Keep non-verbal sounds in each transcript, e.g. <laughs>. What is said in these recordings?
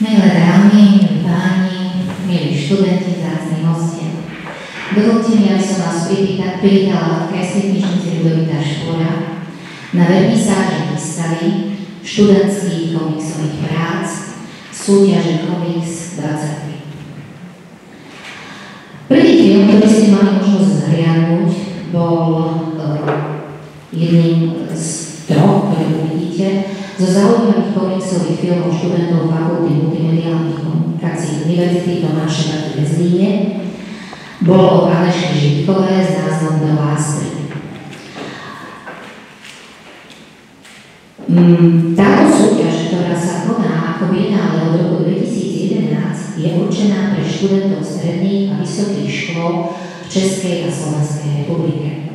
Milé dámy, milí páni, milí študenti, zácni hostia. Dovolte mi, aby som vás privítala v Krajskej knižnici Ludovita Špora na vernisáži výstavy študentských komiksových prác súťaže Comics 23. Prvý film, ktorý ste mali možnosť zhliadnúť, bol uh, jedným z troch, ktoré uvidíte, zo zaujímavých komiksových filmov študentov Fakulty multimediálnych komunikácií Univerzity Tomáše Baty v Zlíne bolo o Aleši Žitkové s názvom The Last mm, Táto súťaž, ktorá sa koná ako binále od roku 2011, je určená pre študentov stredných a vysokých škôl v Českej a Slovenskej republike.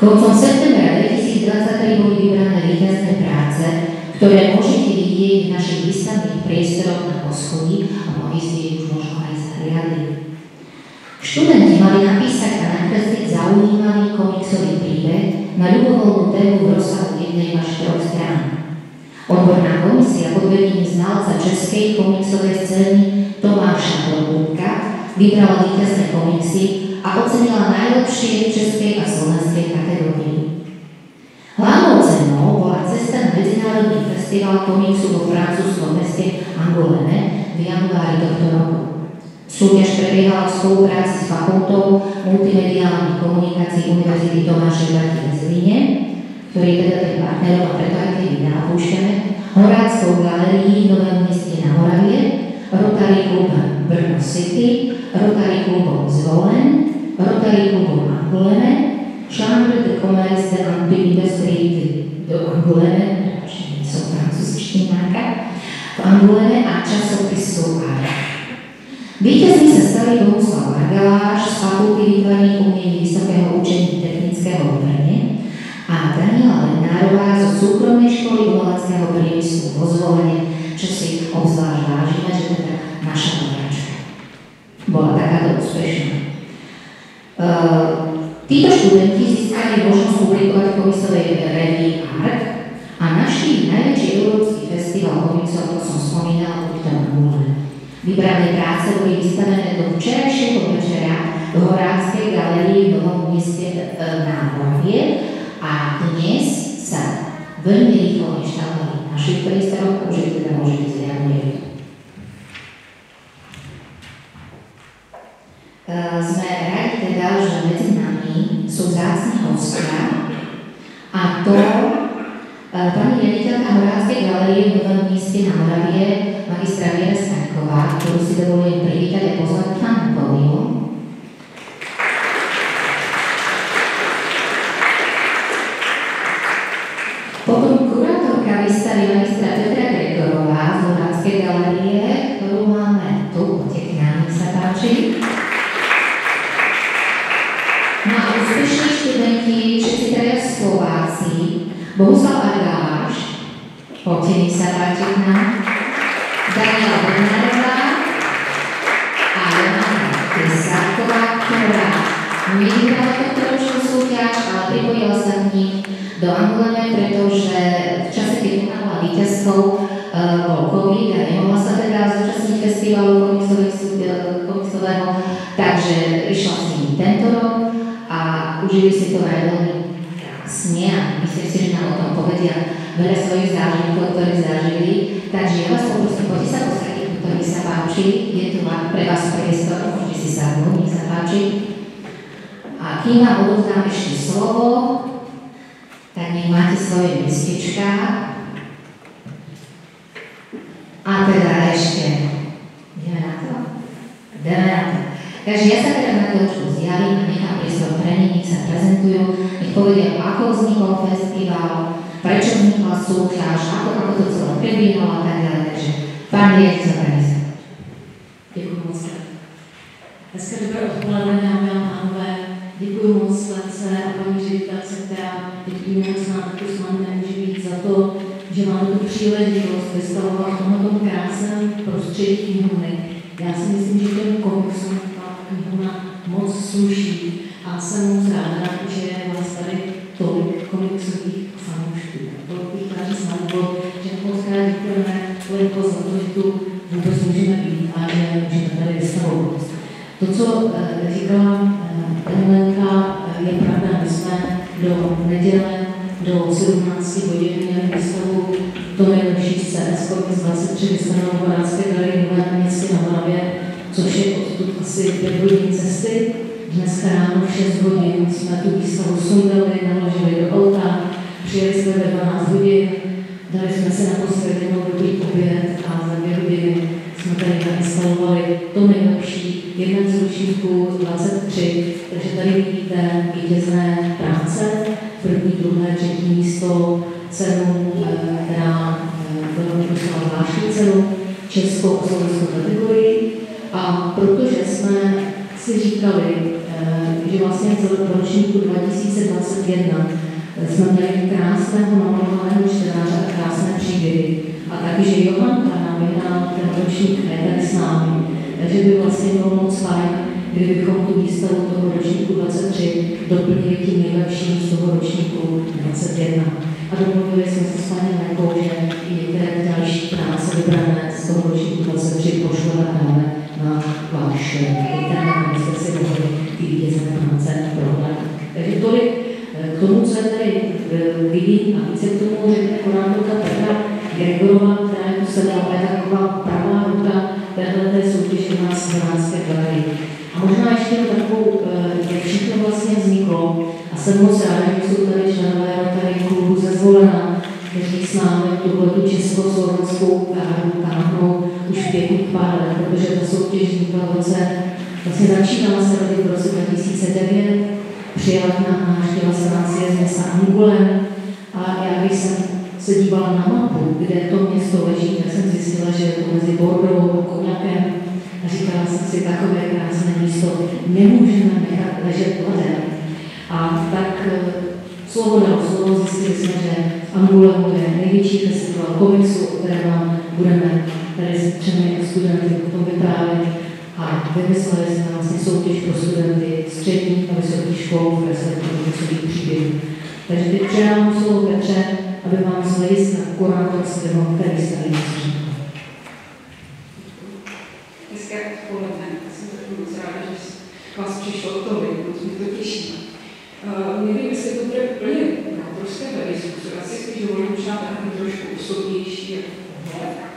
Koncom septembra 2023 boli vybrané víťazné práce, ktoré môžete vidieť v našich výstavných priestoroch na poschodí a mnohí ste ich už možno aj zahliadli. Študenti mali napísať a nakresliť zaujímavý komiksový príbeh na ľubovoľnú tému v rozsahu jednej až troch strán. Odborná komisia pod vedením znalca českej komiksovej scény Tomáša Torbúka vybrala víťazné komiksy a ocenila najlepšie v českej a slovenskej kategórii. Medzinárodný festival komiksu vo francúzskom meste Angolene v januári tohto roku. Súťaž prebiehala v spolupráci s fakultou multimediálnych komunikácií Univerzity Tomáša Bati v Zlíne, ktorý je teda tým partnerom a preto aj tie videá púšťame, Horáckou galérií v Novom meste na Moravie, Rotary klubom Brno City, Rotary klubom Zvolen, Rotary klubom Angolene, Chambre de commerce de l'industrie de Anguleme, som francúzštináka, v Anguleme a časopisu ARA. Víťazní sa stali Bohuslav Margaláš z Fakulty výtvarných umení Vysokého učení technického v Brne a Daniela Lenárová zo súkromnej školy umeleckého priemyslu vo Zvolene, čo si obzvlášť vážime, že teda naša nováčka bola takáto úspešná. Uh, Títo študenti získali možnosť publikovať v komisovej revii Art a našli najväčší európsky festival komiksov, ako som spomínala, v tom Múle. Vybrané práce boli vystavené do včerajšieho večera v Horáckej galerii v Novom meste e, na Moravie a dnes sa veľmi rýchlo inštalovali v našich priestoroch, už teda môžete zliadnúť. Uh, sme radi teda, že medzi sú vzácni hostia a to e, pani riaditeľka Horáckej galerie v Novom mieste na Moravie, magistra Viera Staňková, ktorú si dovolujem privítať a pozvať k nám pódium. Potom kurátorka výstavy magistra Petra Gregorová z Horáckej galerie, ktorú máme tu, poďte k nám, nech sa páči. No a úspešní študenti, všetci traja Slováci, Bohuslav mi sa páči k nám, Daniela Bernárová a Jana Krysáková, ktorá nevyhrala tohto súťaž, ale pripojila sa k nich do Anguleme, pretože v čase, bola víťazkou, uh, bol COVID a nemohla sa teda zúčastniť festivalu komiksového, takže išla s nimi tento rok užili si to aj veľmi krásne a myslím si, že nám o tom povedia veľa svojich zážitkov, ktoré zažili. Takže ja vás poprosím, poďte sa postratiť, kto mi sa páči, je tu pre vás priestor, môžete si sadnúť, nech sa páči. A kým vám odovzdám ešte slovo, tak nech máte svoje miestečka. A teda ešte, ideme na to? Ideme na to. Takže ja sa teda na chvíľočku zjavím a nechám priestor pre nich, nech sa prezentujú, povedia, ako vznikol festival, prečo vznikla súťaž, ako, ako to celé prebiehalo a tak ďalej. Takže pán riaditeľ, sa. Děkuji moc. Hezké dobré odpoledne, dámy a pánové. Děkuji moc Lence a paní ředitelce, která děkuji moc na tu s námi nemůže být za to, že máme tu příležitost vystavovat v tomto krásném prostředí knihovny. Já si myslím, že ten komiksům knihovna moc sluší a jsem moc ráda, že je vás tady tolik komiksových fanoušků. To bych na úvod, že krát děkujeme Lenko za to, že tu vůbec můžeme být a že můžeme tady vystavovat. To, co říkala paní Lenka, je pravda, my jsme do neděle do 17 hodin měli výstavu to nejlepší z CS z 23 vystavenou v Horácké galerii Nové městě na Moravě, což je odtud asi 5 hodin cesty. Dneska ráno v 6 hodin jsme tu výstavu sundali, naložili do auta, přijeli jsme ve 12 hodin, dali jsme se na poslední dobrý oběd a za dvě hodiny jsme tady nainstalovali to nejlepší, jeden z ročníků 23, takže tady vidíte vítězné práce, první, druhé, třetí místo, cenu, eh, která eh, dostala zvláštní cenu, českou a slovenskou kategorii. A protože jsme si říkali, že vlastně v ročníku 2021 jsme měli krásného namalovaného čtenáře a krásné příběhy. A taky, že Johanka nám vyhrál ten ročník tady s námi. Takže by vlastně bylo moc fajn, kdybychom tu výstavu toho ročníku 23 doplnili tím nejlepším z toho ročníku 21. A domluvili jsme se s paní Lenkou, že i některé další práce vybrané z toho ročníku 23 pošleme dáme na váš internet, abyste si mohli ty vítězné práce prohledat. Takže tolik eh, k tomu, co tady eh, vidím a více k tomu řekne kurátorka Petra Gregorová, která je tu sedla, je taková pravá ruka téhle soutěže na Slovenské galerii. A možná ještě takovou, eh, jak všechno vlastně vzniklo, a jsem moc ráda, že jsou tady členové Rotary klubu ze Zvolena, kteří s námi tuhle tu československou káru táhnou už pěkných pár let, protože ta soutěž vznikla v roce, vlastně začínala se tady v roce 2009, přijela k nám návštěva se nás z města Angulem a já když jsem se dívala na mapu, kde to město leží, tak jsem zjistila, že je to mezi Bordou a Koněkem a říkala jsem si, takové krásné místo nemůžeme nechat ležet ladem. A tak eh, slovo dalo slovo, zjistili jsme, že Angule je největší festival komiksu, o kterém vám budeme tady s třemi studenty o tom vyprávět. A vymysleli jsme vlastně soutěž pro studenty středních a vysokých škol v komiksových příběhů. Takže teď předám slovo Petře, aby vám z hlediska kurátorského, který jste tady Hezké odpoledne, jsem taky moc ráda, že vás přišlo tolik, moc mě to těší. Uh, nevím, jestli to bude úplně kurátorské diskuse, já si spíš dovolím možná trošku osobnější pohled.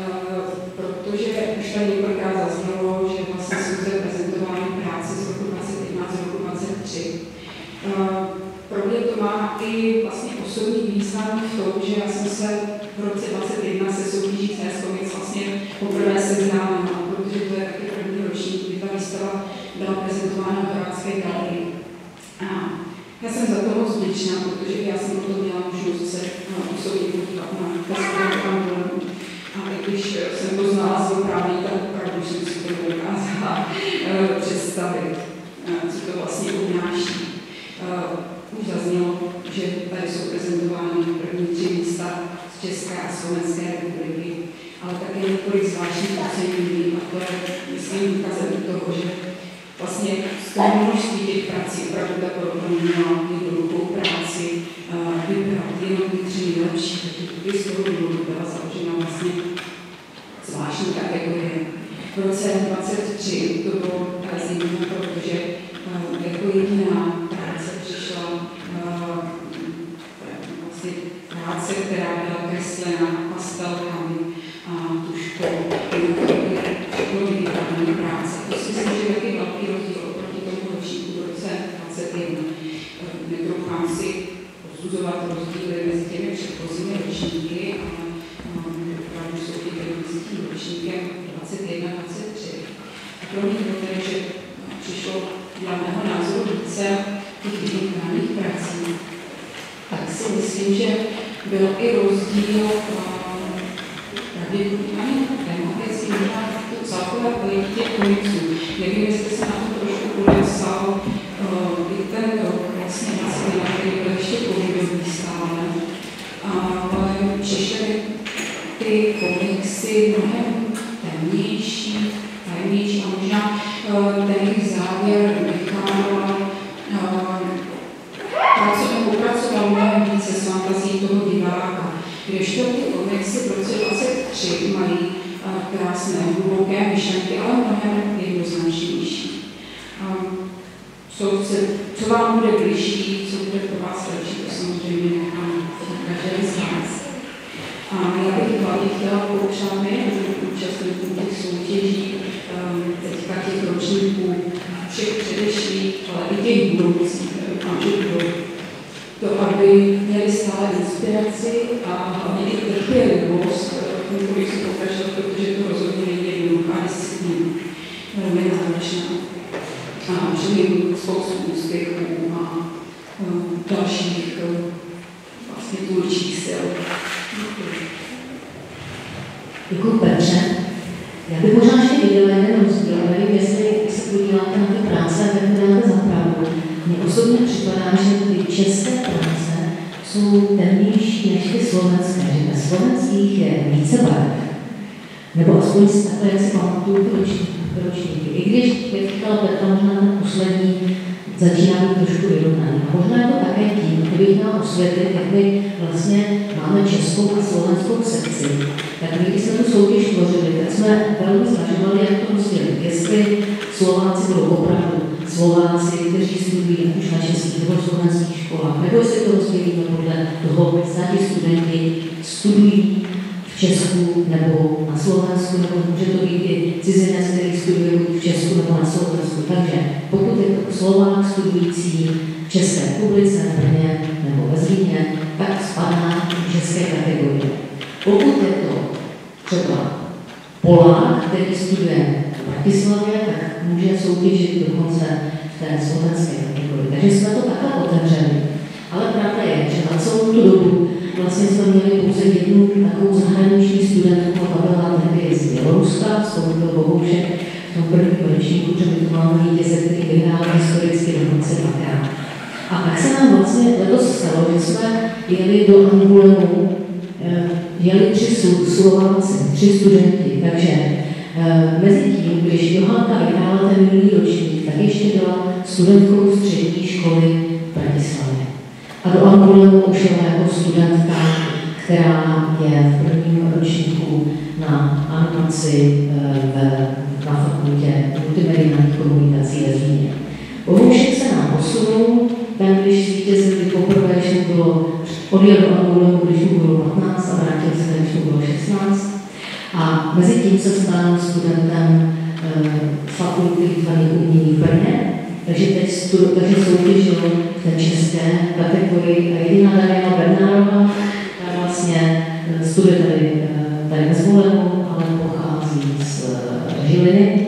Uh, protože už tady několikrát zaznělo, že vlastně jsou zde prezentovány práce z roku 2021 z roku 2023. Uh, pro mě to má i vlastně osobní význam v tom, že já jsem se v roce 2021 se soutěží CS Comics vlastně poprvé seznámila, protože to je taky první ročník, kdy ta výstava byla prezentována v Horácké galerii. Já jsem za to moc vděčná, protože já jsem o to měla možnost se osobně podívat na festivalu A i když jsem to znala z vyprávění, tak opravdu jsem si to dokázala uh, představit, uh, co to vlastně obnáší. Uh, už zaznělo, že tady jsou prezentovány první tři místa z České a Slovenské republiky, ale také několik zvláštních ocenění a to je, myslím, ukazem toho, že vlastně z toho množství těch prací opravdu ta porota měla jednoduchou práci nejlepší, takže z toho důvodu byla založena vlastně zvláštní kategorie. V roce 2023 to bylo zejména protože jako jediná práce přišla vlastně práce, která byla kreslena pastelkami a tuškou. Všechno digitální práce. To si myslím, že je taky velký rozdíl oproti tomu ročníku v roce 2021. Netroufám si posuzovat rozdíly mezi těmi předchozími ročníky, ale opravdu jsou ty mezi tím ročníkem 21 23. A pro mě bylo tedy, že přišlo dle mého názoru více těch digitálních prací, tak si myslím, že byl i rozdíl pravděpodobně tematický, možná to celkové pojetí těch komiksů. Nevím, jestli se na to trošku podepsal uh, i ten rok, vlastně vlastně, který byl ještě covidový stále, ale přišly ty komiksy mnohem temnější, tajemnější a možná uh, ten jejich závěr vycházel pracoval, popracoval mnohem více s fantazí toho diváka. Kdežto ty komiksy v roce 23 mají krásné, hluboké myšlenky, ale mnohem jednoznačnější. Co, se, co vám bude blížší, co bude pro vás lepší, to samozřejmě nechám vás. A já bych hlavně chtěla popřát nejen účastníkům těch soutěží, teďka těch ročníků, všech předešlých, ale i těch budoucích, že to, aby měli stále inspiraci a hlavně i trpělivost, kolik se pokračovat, protože to rozhodně není jednoduchá disciplína, velmi náročná. A přeji spoustu úspěchů a dalších vlastně tvůrčích sil. Děkuji. Petře. Já bych možná ještě viděla jeden rozdíl, nevím, jestli se podíváte na ty práce, tak dáte za pravdu. Mně osobně připadá, že ty české práce jsou temnější než ty slovenské, že ve slovenských je více barev. Nebo aspoň takhle, jak si pamatuju, ty ročníky. I když, jak říkala Petra, možná ten poslední začíná být trošku vyrovnaný. A možná je to také tím, kdybych měla osvětlit, jak my vlastně máme českou a slovenskou sekci. Tak když jsme tu soutěž tvořili, tak jsme velmi zvažovali, jak to rozdělit. Jestli Slováci budou opravdu Slováci, kteří studují už na českých nebo slovenských školách, nebo jestli to rozdělíme podle toho, zda studenti studují Česku nebo na Slovensku, nebo může to být i cizinec, který studuje v Česku nebo na Slovensku. Takže pokud je to Slovák studující v České republice, v Brně nebo ve Zlíně, tak spadá v české kategorie. Pokud je to třeba Polák, který studuje v Bratislavě, tak může soutěžit dokonce v té slovenské kategorii. Takže jsme to takhle otevřeli. Ale pravda je, že na celou tu dobu vlastně jsme měli pouze jednu takovou zahraniční studentku, a byla tehdy z Běloruska, s tou byl Bohoušek v tom prvním ročníku, že to máme vítěze, který vyhrál historicky dokonce dvakrát. A tak se nám vlastně letos stalo, že jsme jeli do Angulemu, eh, jeli tři Slováci, tři studenti, takže eh, mezi tím, když Johanka vyhrála ten minulý ročník, tak ještě byla studentkou střední školy. A do Angulemu už jela jako studentka, která je v prvním ročníku na animaci eh, na fakultě multimediálních komunikací ve Zlíně. Bohužel se nám posunul, ten, když vítězili poprvé, když mu bylo, odjel do Angulemu, když mu bylo 15 a vrátil se, když mu bylo 16. A mezi tím se stal studentem e, fakulty výtvarných umění v Brně, takže teď takže soutěžil v té české kategorii a jediná Daniela Bernárová, která vlastně eh, studuje tady, eh, tady ve Zvolenu, ale pochází z Žiliny.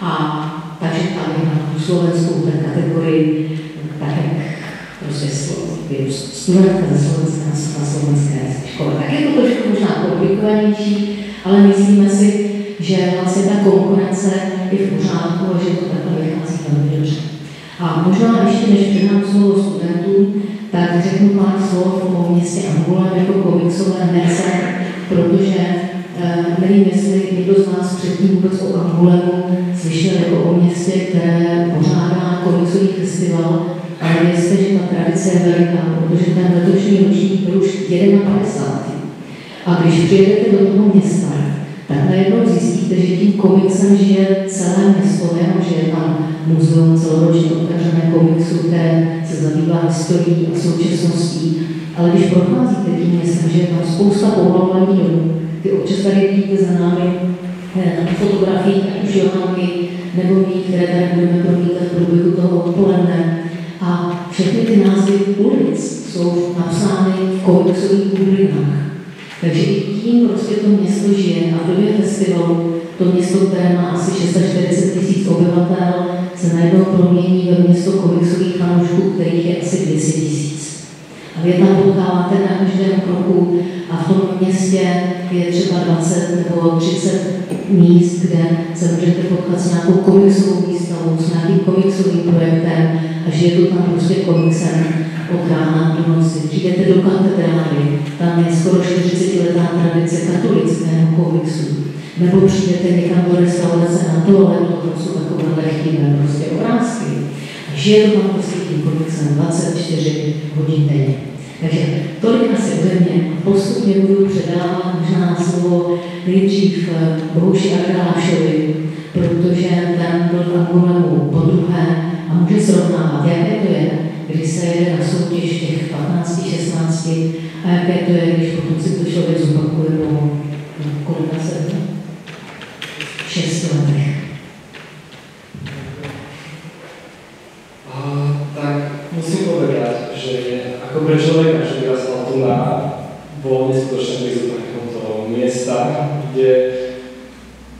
A takže tady na tu slovenskou té kategorii, tak jak prostě studentka ze Slovenska na slovenské škole. Tak je to trošku možná komplikovanější, ale myslíme si, že vlastně ta konkurence je v pořádku a že to takhle vychází velmi. A možná ještě, než předám slovo studentům, tak řeknu pár slov o městě Angula jako komiksové nese, protože eh, nevím, jestli někdo z nás předtím vůbec o Angulemu slyšel jako o městě, které pořádá komiksový festival, ale věřte, že ta tradice je veliká, protože ten letošní ročník byl už 51. A když přijedete do toho města, tak najednou že tím komiksem žije celé město, nejenom, že je tam muzeum celoročně otevřené komiksu, které se zabývá historií a současností, ale když procházíte tím městem, že je tam spousta pomalovaní domů, ty občas tady vidíte za námi na fotografiích, ať už Johanky nebo mý, které tady budeme promítat v průběhu toho odpoledne. A všechny ty názvy ulic jsou napsány v komiksových bublinách. Takže i tím prostě to město žije a v době festivalu to město, které má asi 640 tisíc obyvatel, se najednou promění ve město komiksových fanoušků, kterých je asi 200 tisíc. A vy tam potkáváte na každém kroku a v tom městě je třeba 20 nebo 30 míst, kde se můžete potkat s nějakou komiksovou výstavou, s nějakým komiksovým projektem a že je to tam prostě komiksem od rána do noci. Přijdete do katedrály, tam je skoro 40 letá tradice katolického komiksu. Nebo přijdete někam do restaurace na toaletu, to jsou takové lehké prostě obrázky. To tam prostě tím komiksem 24 hodin denně. Takže tolik asi ode mě. Postupně budu předávat možná slovo nejdřív eh, Bohuši Arkalášovi, protože ten byl v Angolemu po druhé a může srovnávat, jaké to je, když se jede na soutěž těch 15, 16 a jaké to je, když potom si to člověk zopakuje po kolika se 6 letech. musím povedať, že ako pre človeka, že vyrastal tu na, bol neskutočne blízko takéhoto miesta, kde,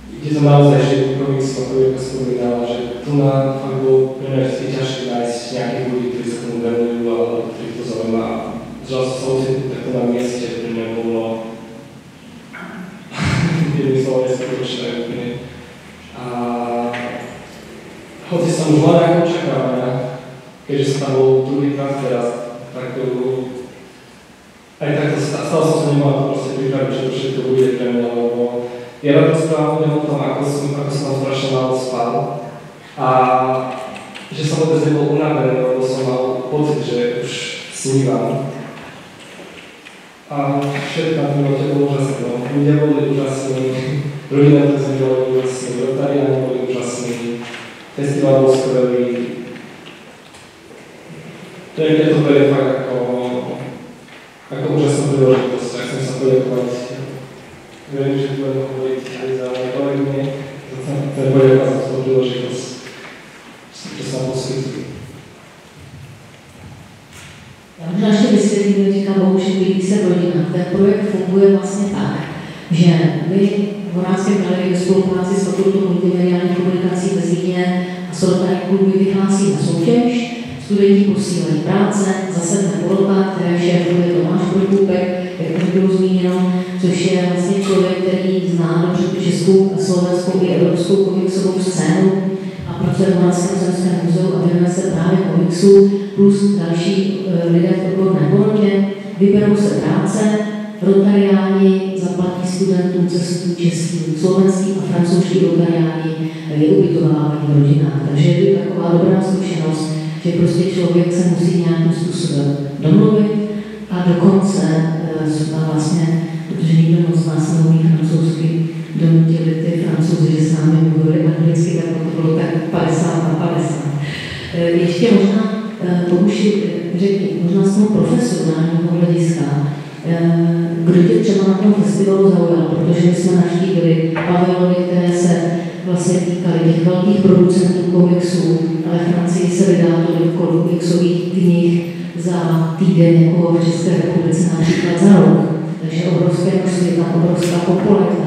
kde to naozaj žije komiks, ako Jirka spomínala, že tu na fakt bol pre mňa vždy ťažké nájsť nejakých ľudí, ktorí sa tomu venujú, alebo ktorých to zaujíma. Žal som sa ocitnúť takto na mieste, pre mňa bolo jedným slovom neskutočné úplne. A hoci som už mladá očakávania, keďže som tam bol druhý krát teraz, tak to, aj takto stalo som sa nemal to proste pripraviť, že to všetko bude pre mňa, lebo ja rozprávam o tom, ako som, ako som tam strašne málo spal a že som vôbec nebol unavený, lebo som mal pocit, že už snívam. A všetko na tom živote bolo úžasné. No. Ľudia boli úžasní, rodina to sme boli úžasní, rotariáni boli úžasní, festival bol skvelý, ja to beriem fakt ako, ako úžasnú príležitosť a chcem sa poďakovať. Verím, že budem hovoriť aj za moje kolegyne, chcem poďakovať za tú príležitosť, čo sa poskytuje. Já možná ještě vysvětlím, říká Bohuši, se rodina. Ten projekt funguje vlastně tak, že my v Horánském kraji ve spolupráci s Fakultou multimediálních komunikací ve Zlíně a Solotární kluby vyhlásíme soutěž, Studenti posílají práce, zasedne porota, které šéfuje Tomáš Prokupek, jak už bylo zmíněno, což je vlastně člověk, který zná českou, slovenskou i evropskou komiksovou scénu a pracuje v Moravském zemském muzeu a věnuje se právě komiksu, plus další e, lidé v odborné porotě. Vyberou se práce, Rotariáni zaplatí studentům cestu český, slovenský a francouzský rotariáni je ubytovávají v rodinách. Takže je to taková dobrá zkušenost, že prostě člověk se musí nějakým způsobem domluvit a dokonce eh, vlastně, protože nikdo moc z nás neumí francouzsky, donutili ty francouzi, že s námi mluvili anglicky, tak to bylo tak 50 na 50. Eh, ještě možná, Bohuši, eh, řekni, možná z toho profesionálního hlediska, kdo tě třeba na tom festivalu zaujal, protože my jsme navštívili pavilony, které se vlastně týkaly těch velkých producentů komiksů, ale Francii se vydá tolik komiksových knih za týden, jako v České republice například za rok. Takže obrovské množství, ta obrovská popularita.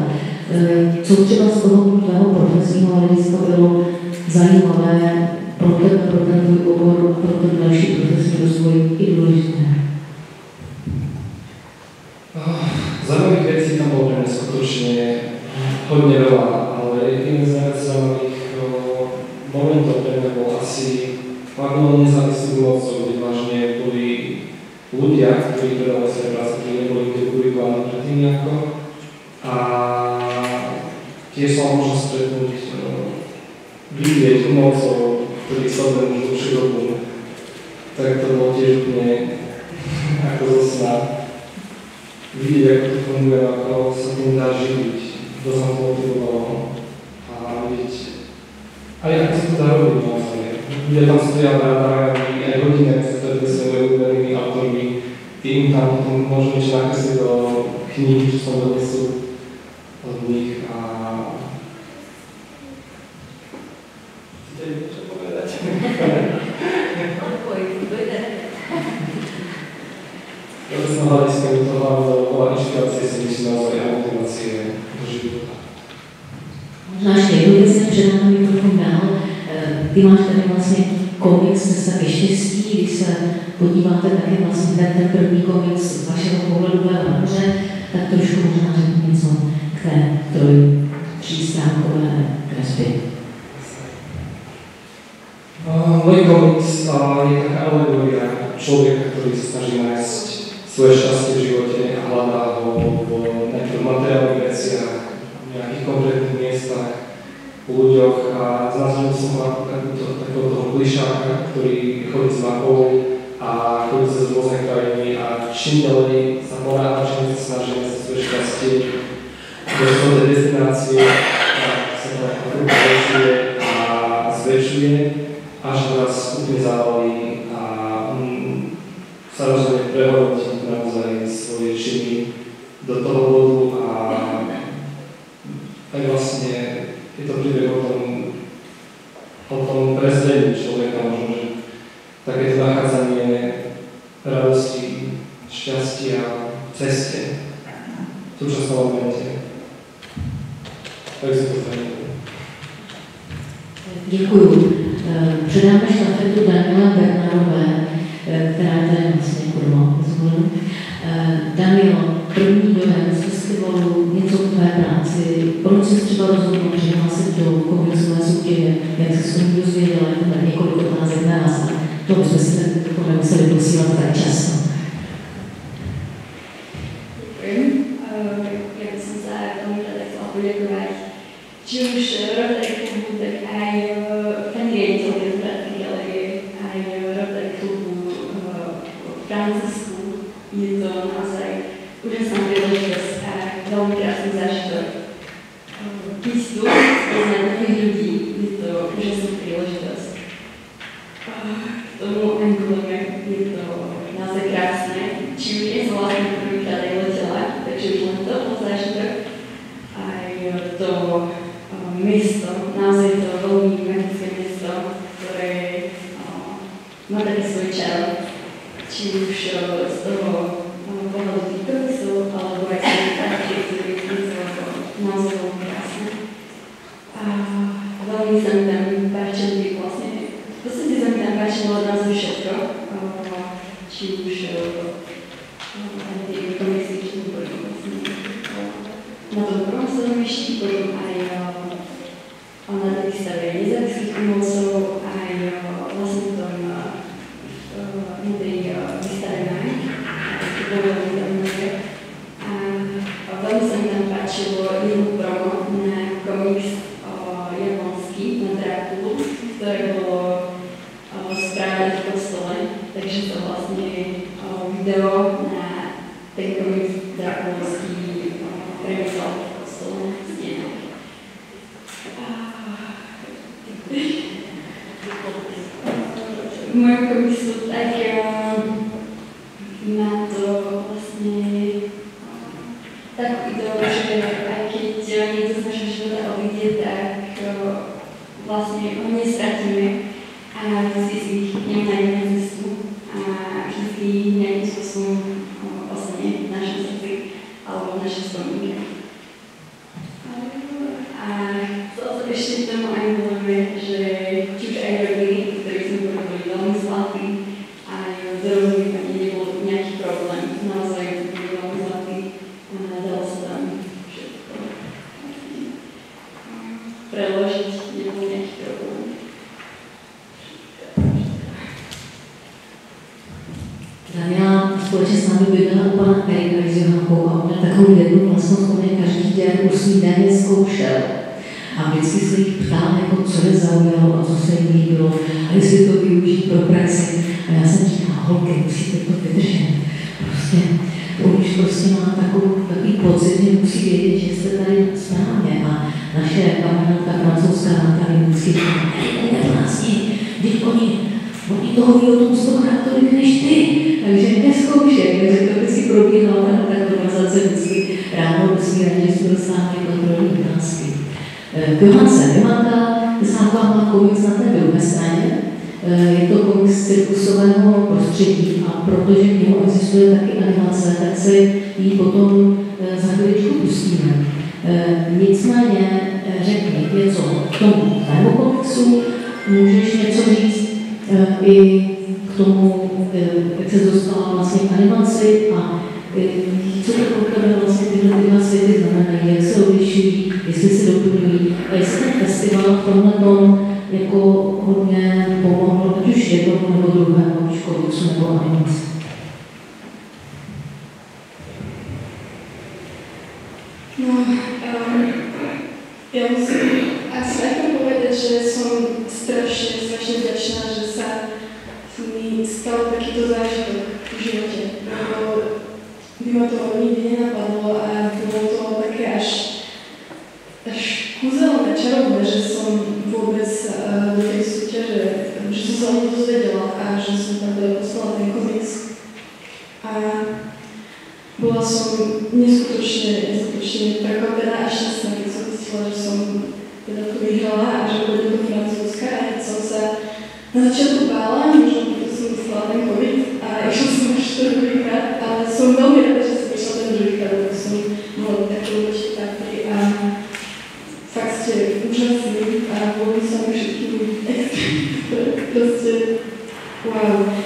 E, co třeba z toho tvého profesního hlediska bylo zajímavé pro ten, pro ten tvůj obor pro ten další profesní rozvoj i důležité? Zajímavých věcí tam bylo pro mě skutečně hodně veľa ale jedným z najviac zaujímavých momentov pre mňa bol asi Pavlo nezávislý umelcov, kde vážne boli ľudia, ktorí predali svoje práce, ktorí neboli kde publikovaní predtým nejako. A tiež som možno stretnúť, vidieť umelcov, ktorí sledujú už dlhšiu dobu. Tak to bolo tiež úplne ako zo sna. Vidieť, ako to funguje, ako sa tým dá živiť, to sa motivovalo a jak si to zarobiť naozaj. Ľudia tam stoja na nájomní aj rodinné stretli s svojimi obľúbenými autormi, tým tam potom môžu niečo nakresliť do kníh, čo som donesú od nich a Chcete niečo povedať? Hľadiska mi to hlavne bola inšpirácie si myslím a motivácie do života. Možná ještě jednu věc, předám mikrofon dál. Eh, ty máš tady vlastně komiks Cesta ke štěstí, když se podíváte taky vlastně ten, ten první komiks z vašeho pohledového nahoře, tak trošku možná řeknu něco k té troj třístránkové kresbě. Uh, můj komiks uh, je radosti, šťastia, ceste v súčasnom momente. Tak si to zajímavé. Děkuju. Eh, předáme štafetu Daniela Bernarové, eh, která je vlastně jako kurma eh, Daniel, první dojem z festivalu, něco o tvé práci, proč jsi třeba rozhodl přihlásit do komisové soutěže, jak jsi se dozvěděla, je tam několik otázek na nás, to bychom si nemuseli intención rechazo. postarat, já jim vždycky vlastně, když oni, oni toho ví o tom stokrát tolik než ty, takže neskoušej, takže to by si probíhala ta konverzace vždycky ráno, musí rád, že jsme dostávali kontrolní otázky. K Johance, Johanka, Známka má komiks na té druhé straně, eh, je to komis cirkusového prostředí a protože k němu existuje taky animace, tak se jí potom eh, za chvíličku pustíme. Eh, nicméně Eh, řekli něco k tomu tvému komiksu, můžeš něco říct e, i k tomu, e, jak se dostala vlastně k animaci a e, co to pro tebe vlastně tyhle ty dva světy znamenají, jak se odlišují, jestli se doplňují a jestli ten festival v tomhle tom jako hodně pomohl, ať už jednoho nebo druhého, druhému školku nebo animaci. taki um, fakcie ówczesny, a <laughs> wow.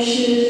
issues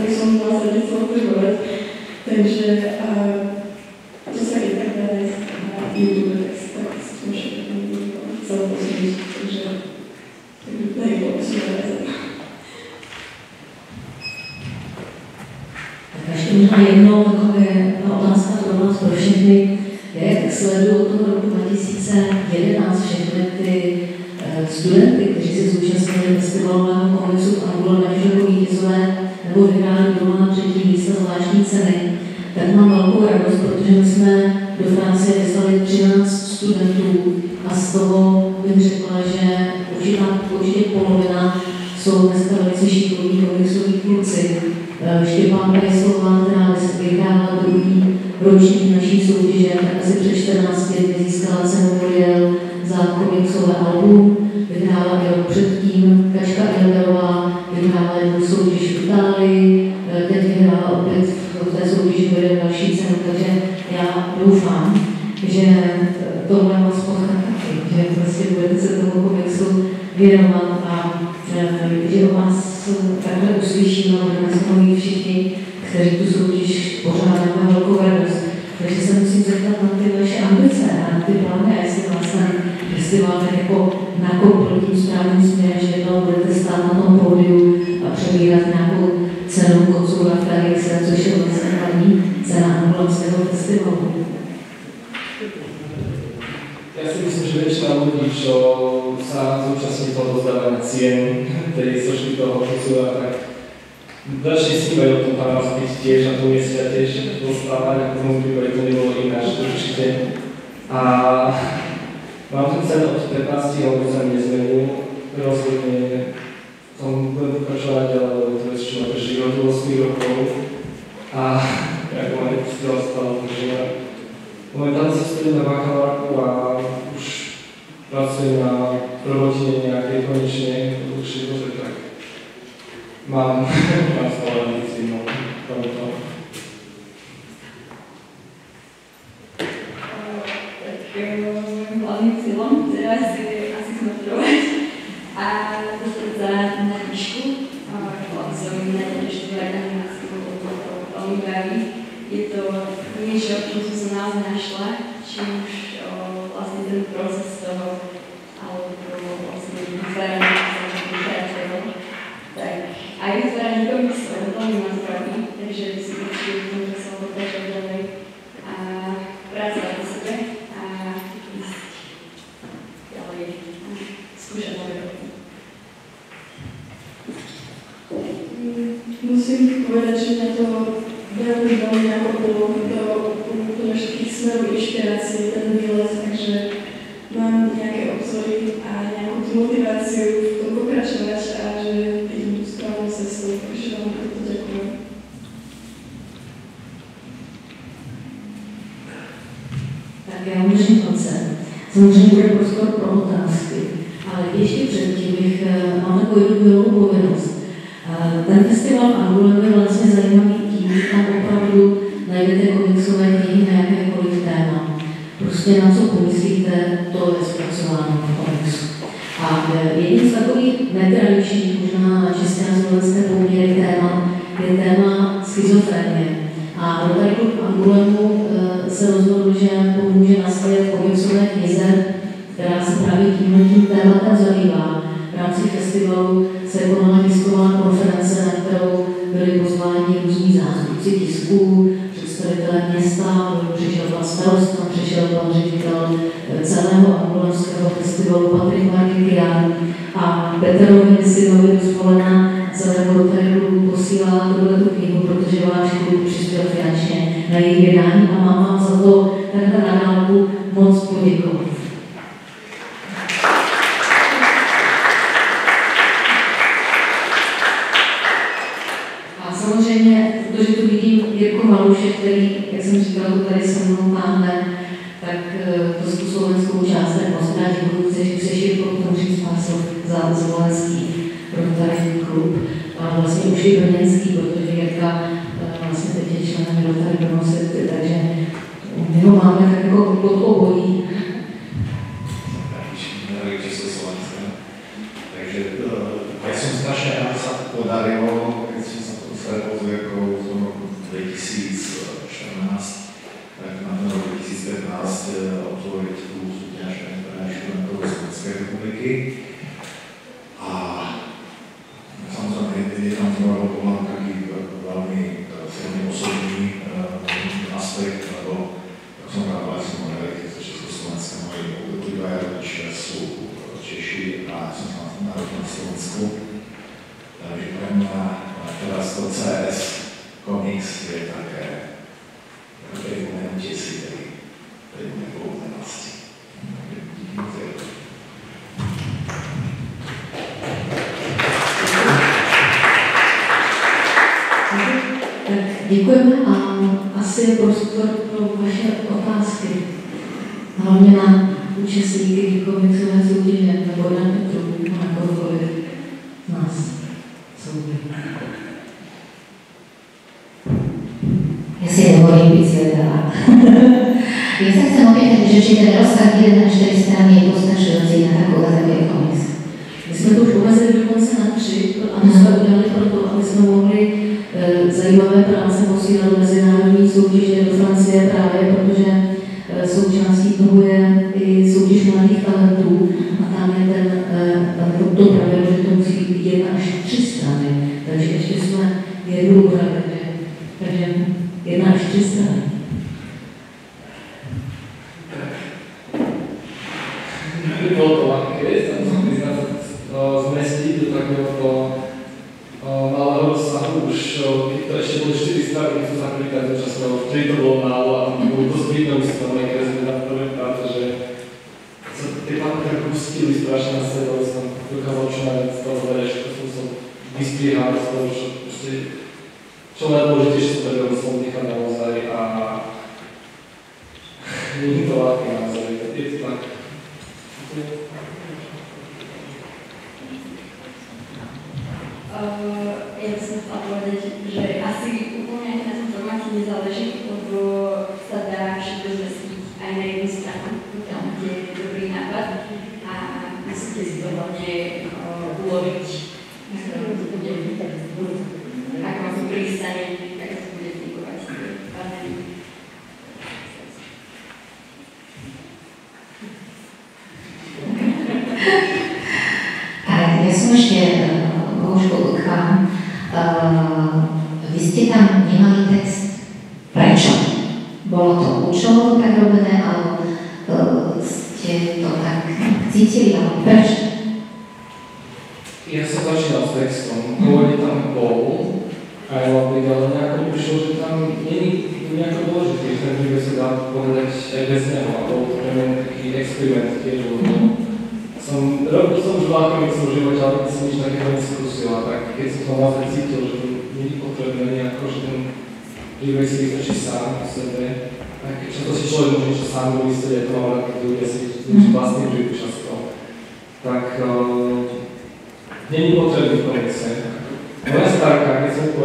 tak są w zasadzie co tygodnie. Także to sobie tak dalej jest na YouTube, tak z tym się że dajmy o sobie razem. Jakaś inna ktorej zošli toho ofisu a tak začali snívajú o tom pána spíš tiež na tom mieste a tiež dostávať ako tomu prípade to nebolo ináč určite. A mám tu cen od 15 alebo sa mi nezmenil, rozhodne som budem pokračovať, ale to je čo ma na život 8 rokov. A ako ma nepustila stále, takže momentálne sa studujem na bakalárku a pracy na rodzinie jakiej koniecznej dłuższej tak. Mam <laughs> pracę. velkou povinnost. Eh, ten festival v Angule byl vlastně zajímavý absolvent tu soutěž a International Kolo Slovenské republiky. vtedy to bolo málo a budou to zbytné ustavené, které na prvé práce, že sa tie papíry pustili strašne na sebe, aby som dokázal čo najviac z toho zvedeš, to som vystriehal z toho, že čo najdôležitejšie som vedel, som nechal na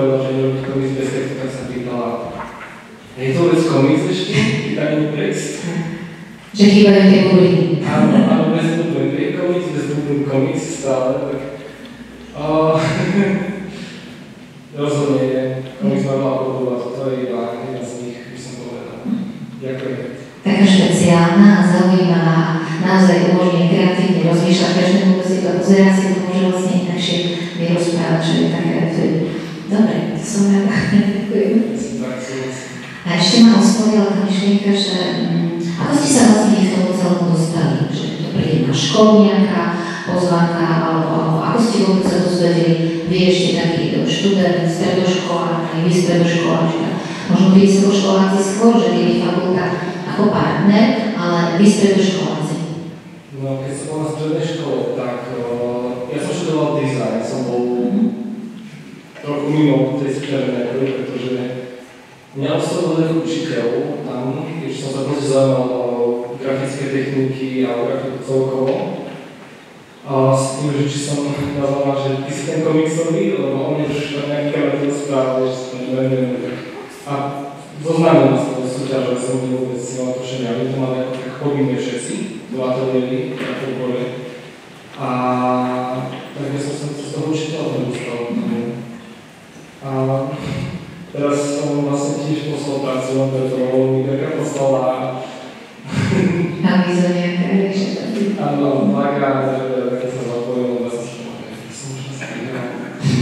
vyloženě lichtový zvěsek, tak jsem říkala, je to vůbec komiks ještě, ten text? Že chýbají ty Ano, ano, bez bublin, je komiks, bez bublin komiks stále, tak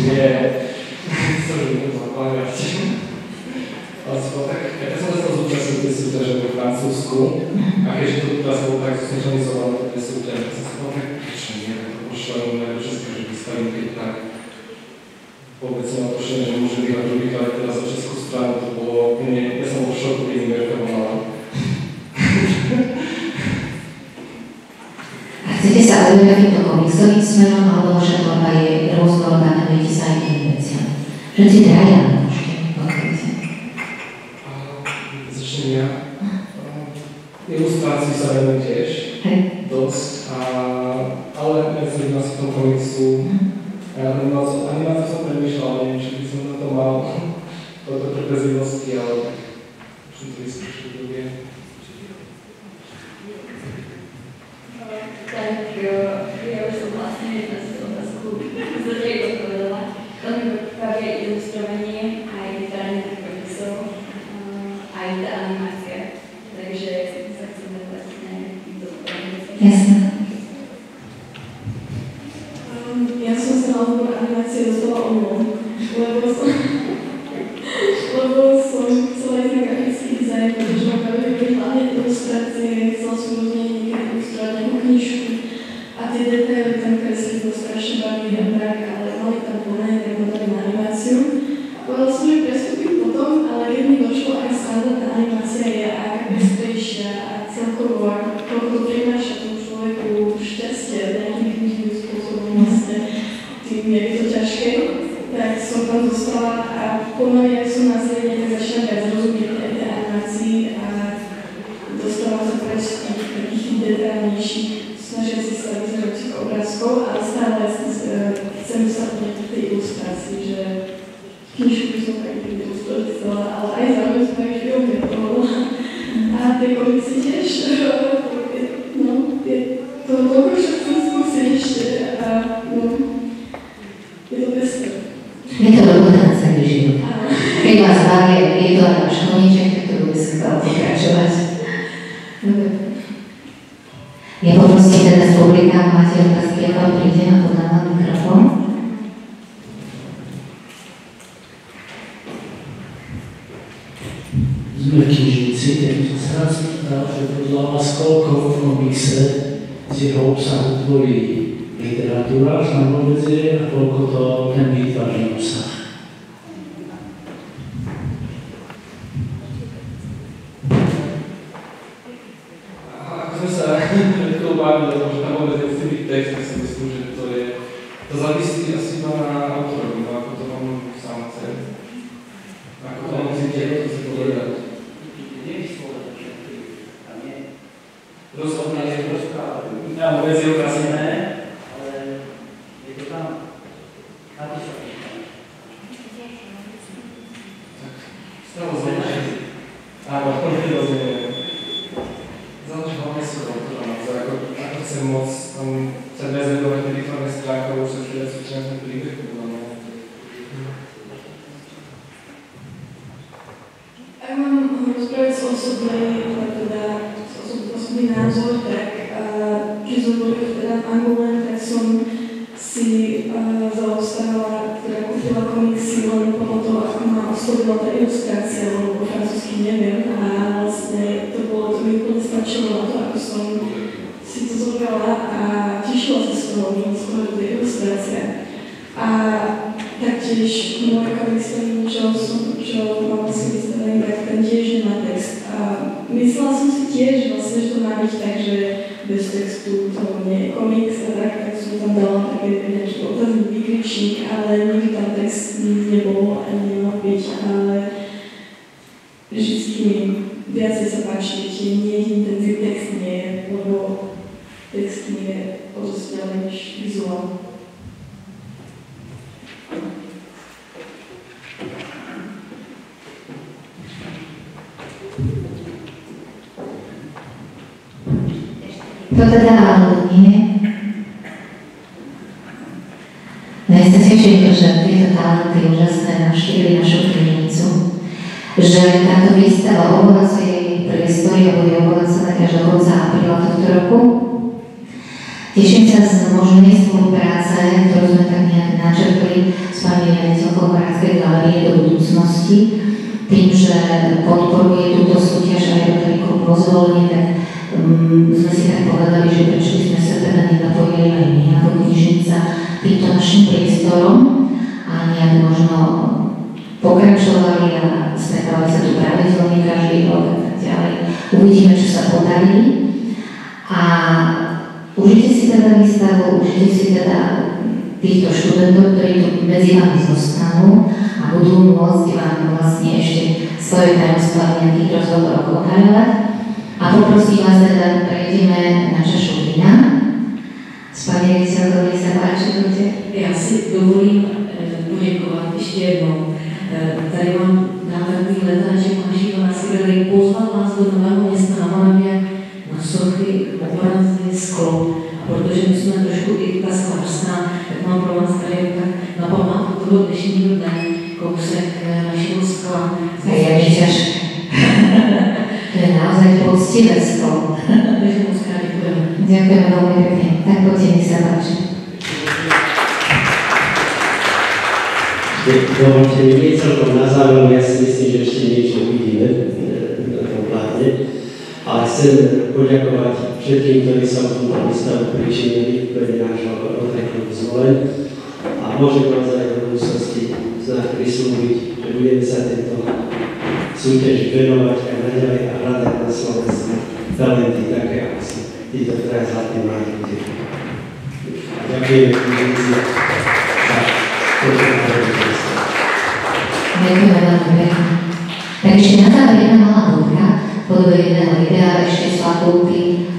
Nie. <laughs> Sorry, nie pomagać. A <laughs> tak, ja też został zúčastniť súťaže vo francusku, A keďže to teraz bolo tak zorganizované, tie súťaže, tak som tak prečo nie, tak poprosiłem wszystkich, żeby stali tak obecnie na proszenie, że może Michał Żubik, ale teraz za wszystko sprawę to było nie, ja sam w szoku i nie reagowałam. Chcete sa ale do komiksu, nic sme vám, alebo že to je Rất dễ. jsem tam zůstala a podle mě, jak jsou nás lidi, tak začne rozumět ako chce môcť tam sa prezvedovať na výtvarné stránky, už sa teda cvičia ten príbeh, podľa mňa. Ak mám rozprávať z osobnej, teda z osob- osobný názor, tak uh, keď som boli teda v podporuje túto súťaž aj Rotary Klub Rozvolenie, tak um, sme si tak povedali, že prečo by sme sa teda nezapojili aj my ako knižnica týmto našim priestorom a nejak možno pokračovali a stretávali sa tu pravidelne každý rok a tak ďalej. Uvidíme, čo sa podarí. A užite si teda výstavu, užite si teda týchto študentov, ktorí tu medzi vami zostanú a budú môcť vám vlastne ešte svoje tajomstvá v nejakých rozhovoroch odhaľovať. A poprosím vás teda, prejdeme na čašu vína. S pani riaditeľkou, nech sa páči, poďte. Já si dovolím eh, poděkovat ještě jednou. Eh, Tady mám na takový letáček naší následovali pozvat vás do Nového města na Moravě na sochy, obrazy, sklo. A protože my jsme trošku i ta sklářská, tak mám pro vás tady tak na památku toho dnešního dne kousek sklo. Takže moc krát děkujeme. Veľmi pekne. Tak poďte, nech sa páči. Dovolte mi nie celkom na záver, ja si myslím, že ešte niečo uvidíme e, na tom pláne. Ale chcem poďakovať všetkým, ktorí sa v tomto výstavu pričinili, ktorí nášho Rotary zvolen. A môžem vás aj v budúcnosti znak prislúbiť, že budeme sa tento súťaž venovať aj naďalej a hľadať na Slovensku talenty také, ako sú títo traja zlatí mladí ľudia. Ďakujem za toto národné Ďakujeme veľmi pekne. Tak ešte na záver malá notka, podobe jedného videa ešte Slatúky.